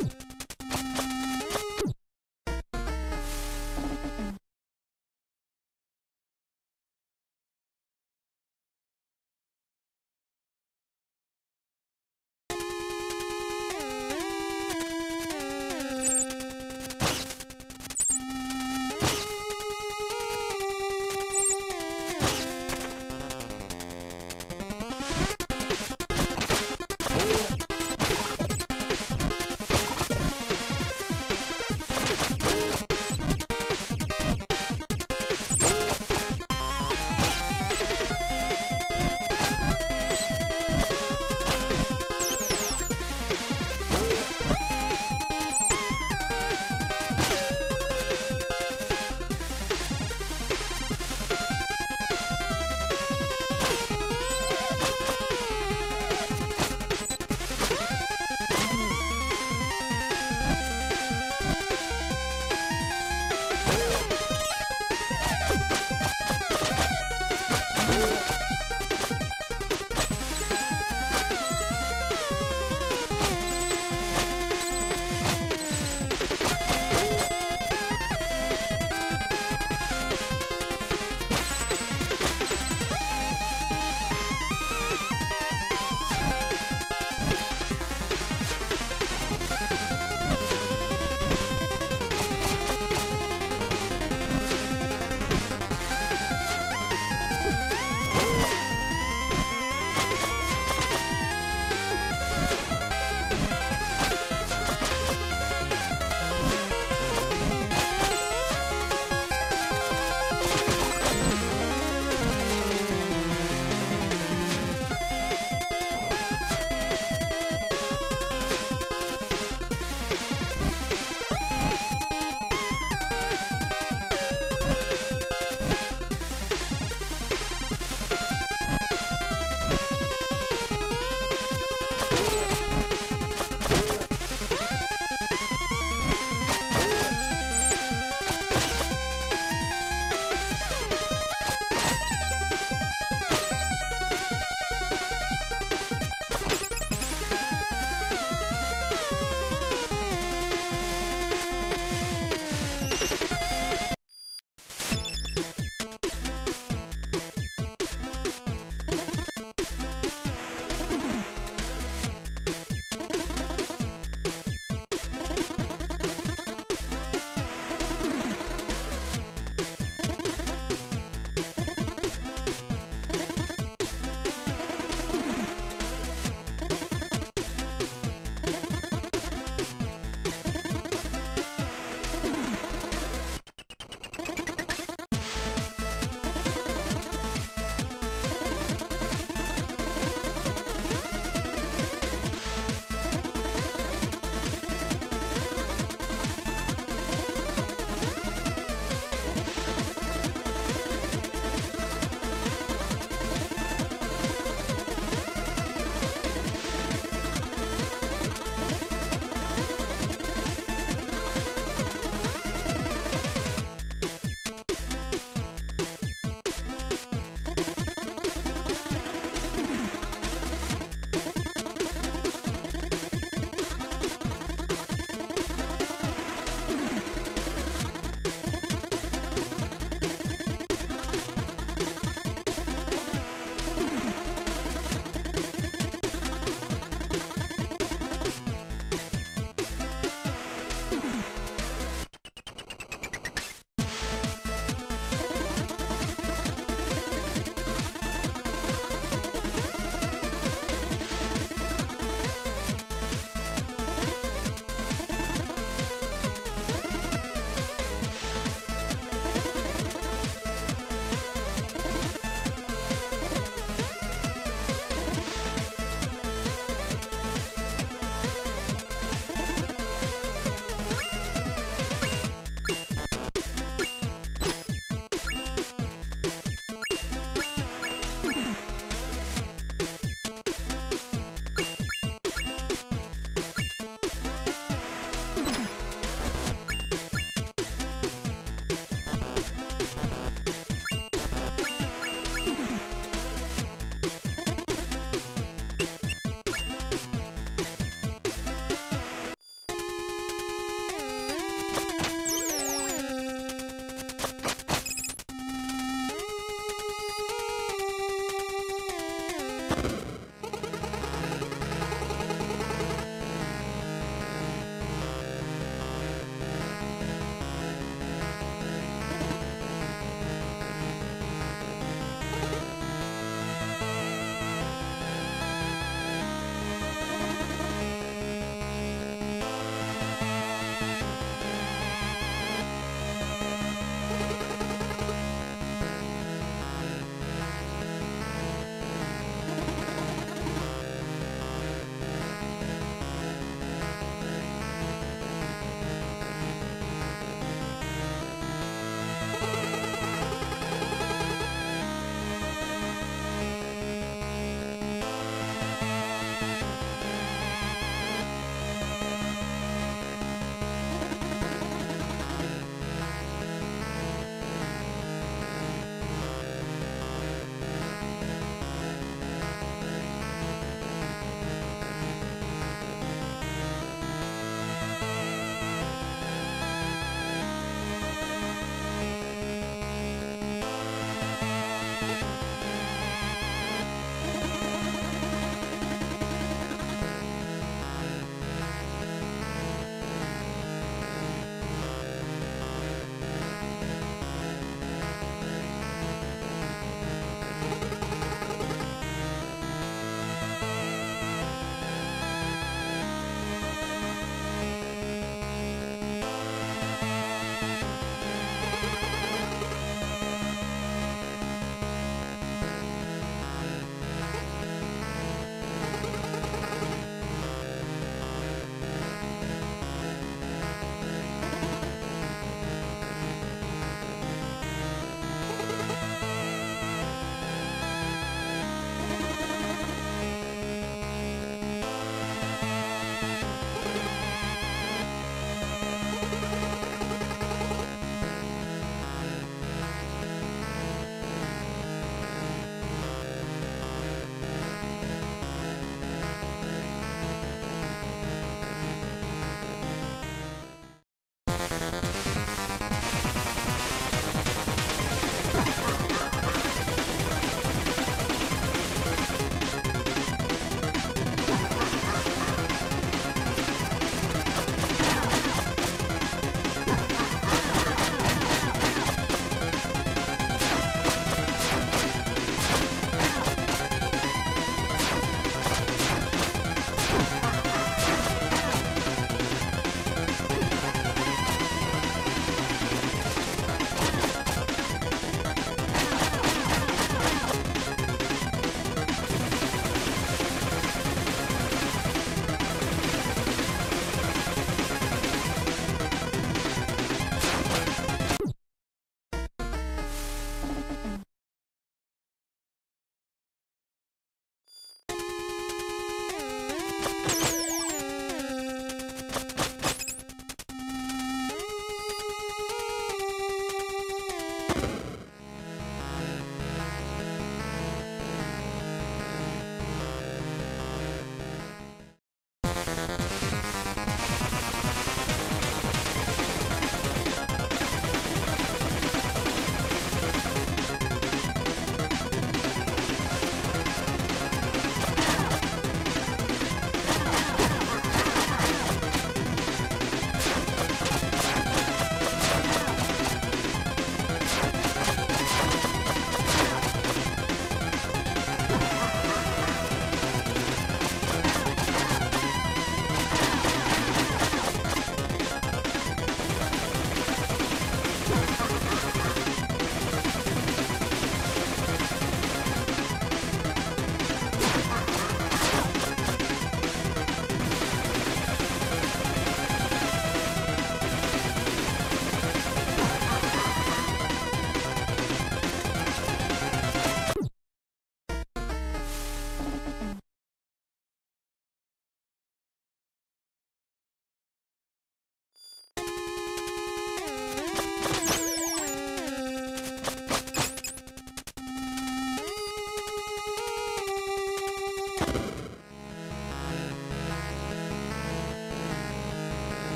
you